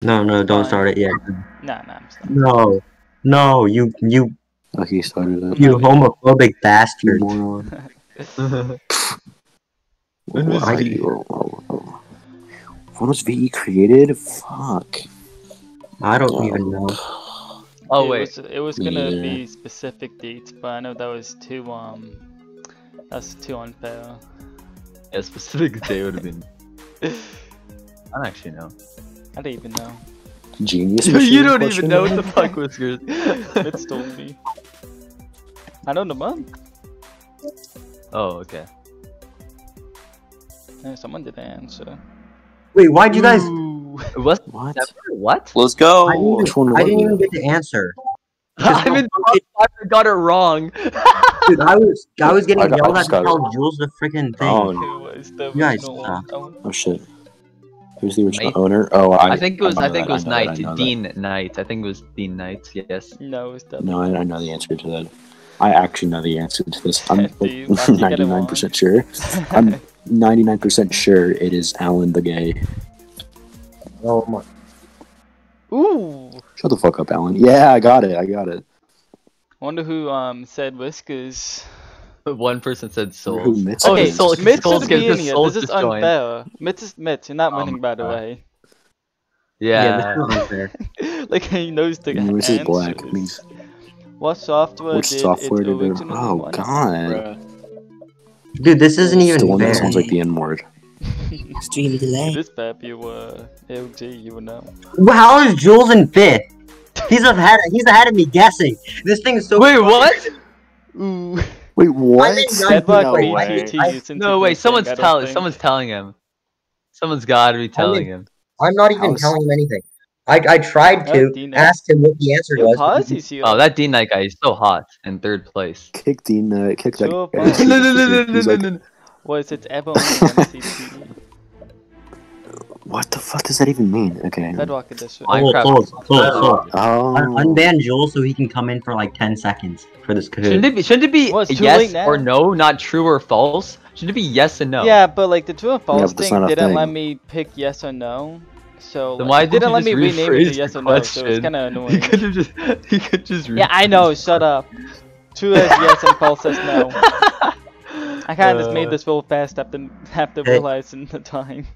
No, no, don't start it yet. No, nah, I'm still. No, no, you, you, Oh, he started it. you homophobic bastard. moron. When was Why VE? you-. When was VE created? Fuck. I don't even know. Oh it wait. was, it was gonna Yeah. be specific dates, but I know that was too um, that's too unfair. A specific day would have been. I don't actually know. I don't even know. Genius. you don't even know what the fuck whiskers. Mitz told me. I know the month. oh okay. Yeah, someone did answer. Wait, why'd you guys? What? What? What? Let's go. I didn't even, I didn't even get to answer. I'm in top five. I got it wrong. Dude, I was, I was getting I got- I yelled at just to tell Jules the freaking thing. Oh, Who was the You guys original suck. one? Oh shit. Who's the original Knight? owner? Oh, I, I think it was. know I think that, it was know that, I Knight. that. Dean Knight. I think it was Dean Knight. Yes. No, it's the No, I, I know the answer to that. I actually know the answer to this. I'm Do you- why'd you get it wrong? 99% sure. I'm 99% sure it is Alan the Gay. Oh my. Ooh. Shut the fuck up, Alan. Yeah, I got it. I got it. Wonder who um said whiskers. One person said Who souls. Mitz Oh, is. Soul- Mitz Souls is gets- being here. This is unfair. Mitz is Mitz. You're not Oh winning, my by the way. Yeah, this Yeah. is unfair. like he knows the Mm, This is black. answers. Means What software which did software it did it? originally Oh run? god. Dude, this isn't even the one that sounds like the N word. Extreme delay. This bad you were LG, you would know. Well, How is Jules in fifth? He's ahead. He's ahead of me guessing. This thing is so. Wait, what? Ooh. Wait, what? in ninth Bedrock No grade. way. beat you I- No, you wait. Someone's telling. think. Someone's telling him. Someone's got to be telling him. I'm not even How's- telling him anything. I, I tried to Dino. ask him what the answer Yo, was. pause, he's. Oh, that Dean Knight guy is so hot in third place. Kick the uh, kick that. Sure, guy. fine. no, no, no, no, no, no, no. Was it ever on MCT? What the fuck does that even mean? Okay. Bedrock edition. Soul, Minecraft. soul, soul, soul. Oh. Unban Jules so he can come in for like 10 seconds for this Shouldn't it be? Shouldn't it be Well, yes or no, not true or false? Shouldn't it be yes and no? Yeah, but like the true and false but that's thing didn't let me pick yes or no. So Then like, why didn't didn't you let me rename it to yes the or no, so it's kind of He annoying. could have just. He could just. Yeah, I know. Shut up. True as yes and false as no. I kind of just made Uh, this real fast after after Hey. realizing the time.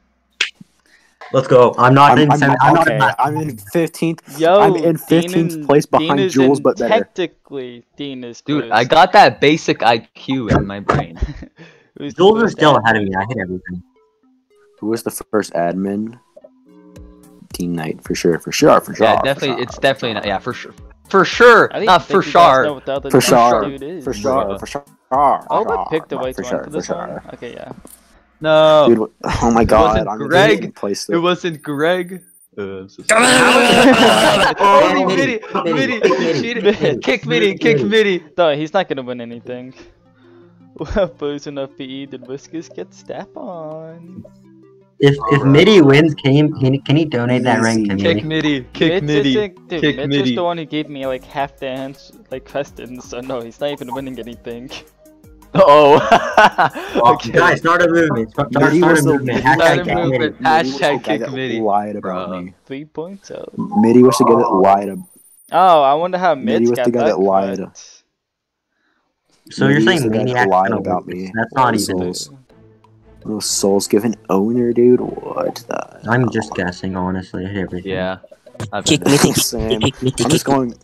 Let's go. I'm not I'm, in I'm, seven. I'm not okay, in I'm in 15th. Yo, I'm in 15th place behind is Jules, but better. Technically, Dean is Dude, first. I got that basic IQ in my brain. Jules is still ahead of me. I hit everything. Who was the first admin? Dean Knight, for sure, for sure, for sure. yeah, for definitely. sure, It's definitely not. Yeah, for sure. For sure, didn't for you guys know sure. what the other For sure. For sure, for sure. Oh, for but pick the for right sure, one for for this one. Okay, yeah. No, Dude, oh my god, wasn't I'm Greg. place. it wasn't Greg. Uh, so Oh. Mitty, Mitty, Mitty, Mitty, Mitty. Mitty, Kick Mitty, kick Mitty. Mitty. No, he's not gonna win anything. What version of PE did Whiskers get step on? If if Mitty wins, can he can he, can he donate that rank to Kick? Mitty, kick Mitch Mitty. isn't- dude, kick Mitch Mitty. is the one who gave me like half the ans- like questions, so no, he's not even winning anything. Oh. Well, okay. Guys, start a movement. Start, start, start a the- movement. Start Hashtag a kick movement. Mitty. Mitty was the Hashtag kick that Mitty. Lied about Bruh. me. Three points out. Mitty was the guy that lied. ab- Oh, I wonder how Mitty Mitch was got the guy that that lied. correct. So you're saying the guy that Maniac's lied about me. That's not That was even. Souls. No souls given owner, dude. What the? I'm just guessing, honestly. Everything. Yeah. I've Kick been me, there. kick me, kick me, I'm just going.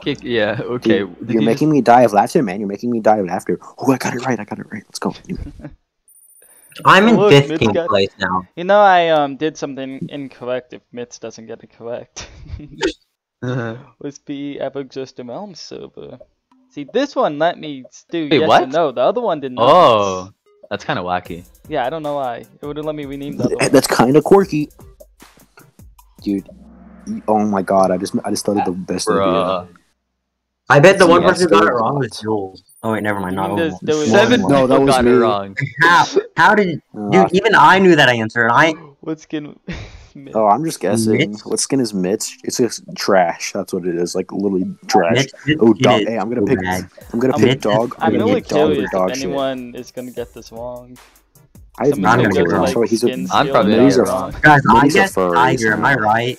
Kick, yeah, okay. Dude, Did you're you making me die of laughter, man. You're making me die of laughter. Oh, I got it right. I got it right. Let's go. I'm in Look, 15th got- place now. You know, I um did something incorrect if Mitch doesn't get it correct. just... Was PE ever just a Realm server? See, this one let me do Wait, yes or what? no. The other one did not. oh, that's kind of wacky. Yeah, I don't know why. It wouldn't let me rename the other one. That's kind of quirky, dude. Oh my god! I just I just thought of the best idea. I bet the one Yeah, person who got it wrong was. Jules. Oh wait, never mind. Not There's- there was- Seven No, that was got it me. wrong. How? How did? Dude, ah. even I knew that answer, and I. What skin? Mitch? oh, I'm just guessing. Mitch? What skin is Mitch? It's just trash. That's what it is. Like literally trash. Mitch oh, did Oh, dog. Hey, I'm gonna oh, pick. bad. I'm gonna I'm- pick dog. I'm gonna really pick dog over curious dog if shit. anyone is gonna get this wrong. I have not gonna get it wrong. like So he's a skin I'm probably and a- wrong. Guys, I guess furry, Tiger. Am I right?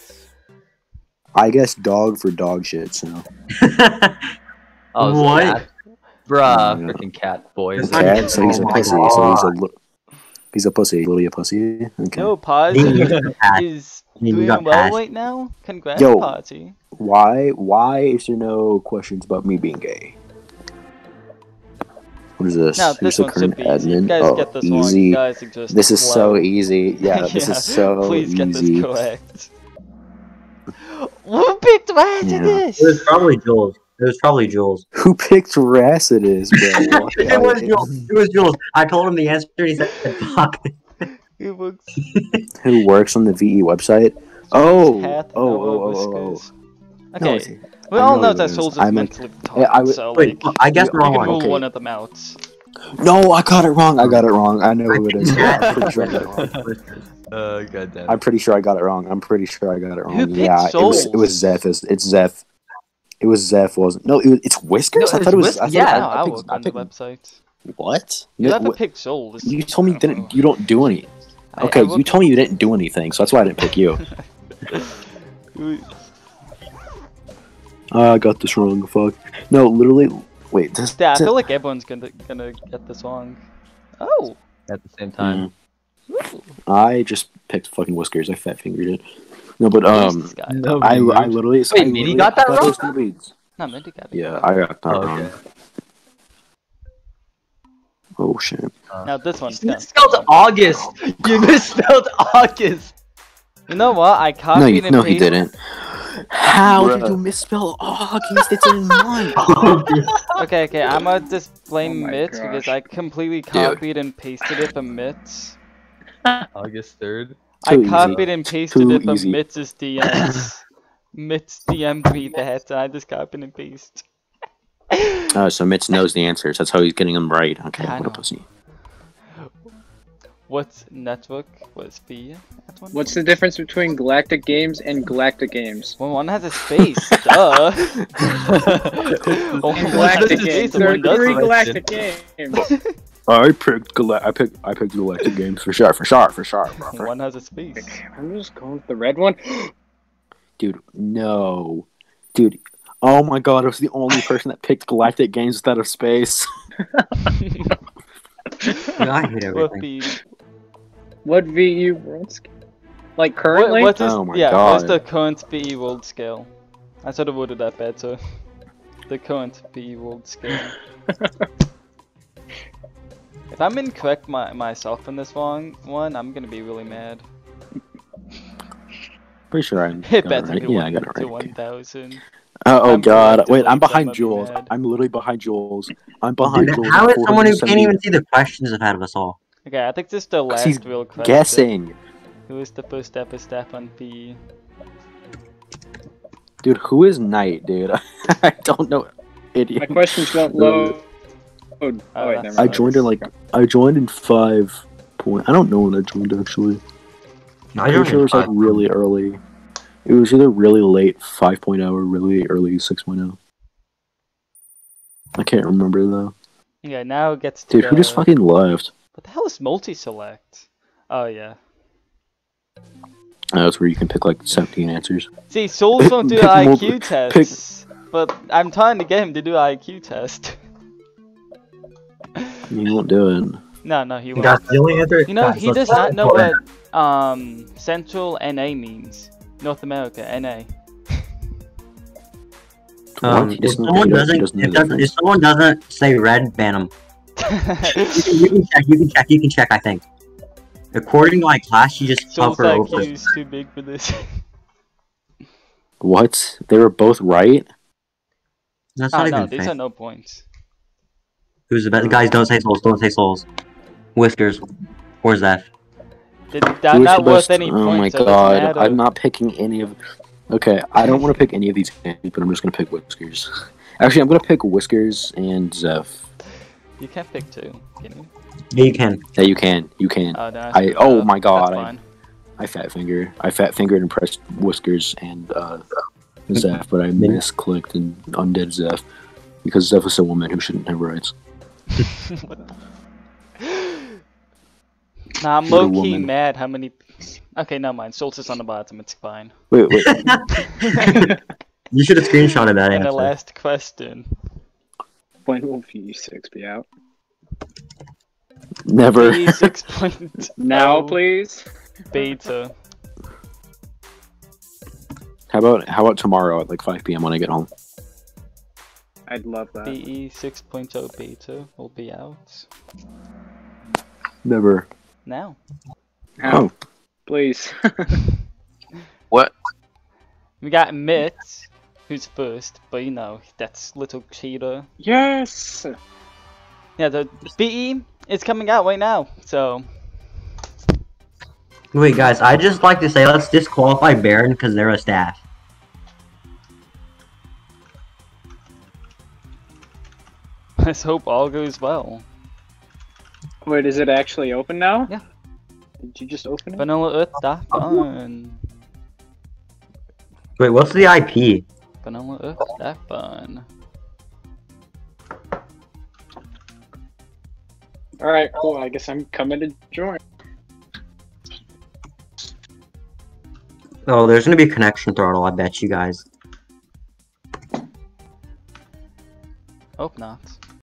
I guess dog for dog shit. So Oh, What? cat. Bruh, Yeah. freaking cat boy. his It's not cat. So he's a pussy. So he's a li- he's a pussy. Literally a pussy. Okay. No, Paz You got passed. is doing well passed. right now. Congrats, Yo. Party. Why? Why is there no questions about me being gay? What is this? Now Who's this the current be easy. You admin? guys Oh, get this one. easy. You guys This is so easy. Yeah, this Yeah, is so Please get this correct. Who picked Rat Yeah. to this? It was probably Jules. It was probably Jules. Who picked Rassidus, bro? It was Jules. It was Jules. I told him the answer. and He said, "Fuck." Who looks Who works on the VE website? Oh, hat, oh, oh, oh, oh, whiskers. No, Okay, it's- we all know know it that is. Souls is meant- mentally Yeah, I retarded, so Wait, like, I guess you- the we wrong can one. rule okay. one of them out. No, I got it wrong. I got it wrong. I know who it is. I'm pretty sure I got it wrong. Uh, goddamn. I'm pretty sure I got it wrong. I'm pretty sure I got it wrong. Who picked yeah, it was it was Zeph. It's, it's Zeph. It was Zeph, wasn't? No, it was, it's Whiskers. No, I thought it was. it's I thought, yeah, I, no, I I picked, work I on the picked, website. what? You Yeah, have to what- pick Souls. you told me you didn't. You don't do any. I- I Okay, you told me you didn't do anything, so that's why I didn't pick you. Uh, I got this wrong. Fuck. No, literally. Wait. This, Yeah, I this- feel like everyone's gonna gonna get this wrong. Oh, At the same time. Mm. I just picked fucking Whiskers. I fat fingered it. No, but um. No, I. I literally. Wait, I Minnie literally- got that I thought it was wrong? gonna No, Mindy got it. Yeah, I got that Oh, wrong. okay. Oh shit. Now this one's You gonna. misspelled August. You misspelled August. You know what? I copied No, you, and no, he didn't. How did you misspell August? It's in mine. Okay, okay, I'm gonna just blame Oh my Mitz because. I completely copied and pasted it from Mitz. August third. I Too easy. copied and pasted Too it from easy. Mitz's DMs. Mitz DM'd me that, and I just copied and pasted. Oh, so Mitch knows the answers. That's how he's getting them right. Okay, I what a pussy. What's network? What's B? That one? What's the difference between Galactic Games and Galactic Games? Well, one has a space. Duh. Oh, Galactic Games, there are three Galactic Games. Oh, I picked Gal- I picked I picked Galactic Games for sure, for sure, for sure. bro. For- One has a space. I'm just going with the red one. Dude, no, dude. Oh my god, I was the only person that picked Galactic Games instead of space. I hate What everything. B? What VU world sc- Like What, currently? what is, Oh my yeah, what's the current PE world scale? I should have worded that better. The current PE world scale. If I'm incorrect my, myself in this wrong one, I'm gonna be really mad. Pretty sure I It got it better right. be Yeah, I got it to one thousand. Oh, oh I'm god, wait, I'm behind I'm Jules. mad. I'm literally behind Jules. I'm behind Dude, Jules. how by is someone who can't even see the questions ahead of us all? Okay, I think this is the last he's real question. Guessing, Who is the first ever step on? PE? dude. Who is Knight, dude? I don't know, Idiot. My questions won't load. Oh, Oh, wait, I joined in like I joined in five point. I don't know when I joined actually. I I'm sure it was like really early. It was either really late 5.0 or really early 6.0. I can't remember though. Yeah, now it gets to Dude, who just fucking left? What the hell is multi-select? Oh yeah. That's where you can pick like 17 answers. See, Souls won't do IQ tests, but I'm trying to get him to do IQ test. You won't do it. no, no, he won't. Guys, the only answer. You know, he does not know recording. what um Central NA means. North America NA. Um, if someone doesn't, doesn't if, doesn't, if someone doesn't say red, ban them. You can, you can check. You can check. You can check. I think. According to my class, you just Souls hover over. IQ is too big for this. What? They were both right? That's oh not no, even these fair. are no points. Who's the best? Guys, don't say souls. Don't say souls. Whiskers. Or Zeph. They- They're Who's not worth best- any Oh my points. so doesn't god, matter. I'm not picking any of. Okay, I don't want to pick any of these names, but I'm just gonna pick Whiskers. Actually, I'm gonna pick Whiskers and Zeph. You can't pick two, can you? Yeah, you can. Yeah, you can. You can. Oh, no, I I- oh up. my God, That's I- fine. I fat finger. I fat fingered and pressed Whiskers and uh, Zeph, but I misclicked and undid Zeph because Zeph is a woman who shouldn't have rights. What the- Nah, I'm Wonder low key Woman. mad how many. Okay, never mind. is on the bottom. It's fine. Wait, wait. you should have screenshotted that And the last question. When will VE6 be out? Never. VE six point Now, oh please. beta. How about how about tomorrow at like 5 p.m. when I get home? I'd love that. VE 6.0 beta will be out Never. now. Now. Oh, Please. What? We got Mitt, who's first, but you know, that's little cheater. yes. Yeah, the VE is coming out right now, so Wait, guys, I just like to say let's disqualify Baron because they're a staff. let's hope all goes well. Wait, is it actually open now? Yeah. Did you just open it? Vanilla Earth, that fun. Wait, what's the IP? Vanilla Earth, that fun. All right, cool. I guess I'm coming to join. Oh, there's gonna be connection throttle. I bet you guys. Hope not.